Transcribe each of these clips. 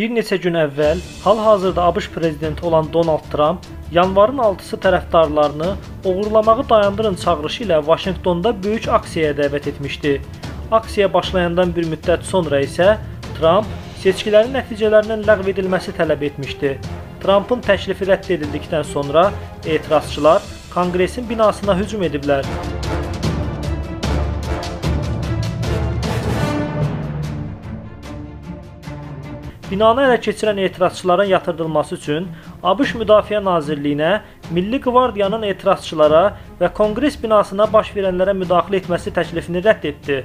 Bir neçə gün əvvəl hal-hazırda ABŞ prezidenti olan Donald Trump yanvarın 6-sı tərəfdarlarını oğurlamağı dayandırın çağırışı ilə Vaşinqtonda böyük aksiyaya dəvət etmişdi. Aksiya başlayandan bir müddət sonra isə Trump seçkilərin nəticələrinin ləğv edilməsi tələb etmişdi. Trumpın təklifi rədd edildikdən sonra etirazçılar Konqresin binasına hücum ediblər. Binanı ələ keçirən etirazçıların yatırılması üçün ABŞ Müdafiə Nazirliyinə Milli Qvardiyanın etirazçılara və Konqres binasına baş verənlərə müdaxilə etməsi təklifini rədd etdi.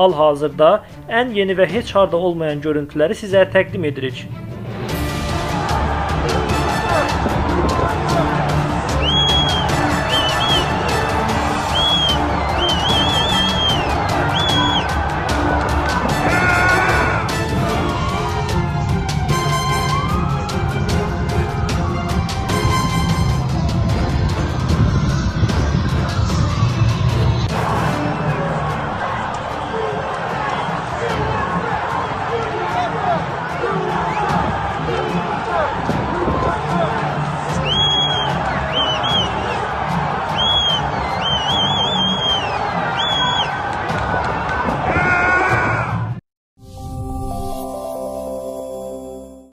Hal-hazırda ən yeni və heç harda olmayan görüntüləri sizə təqdim edirik.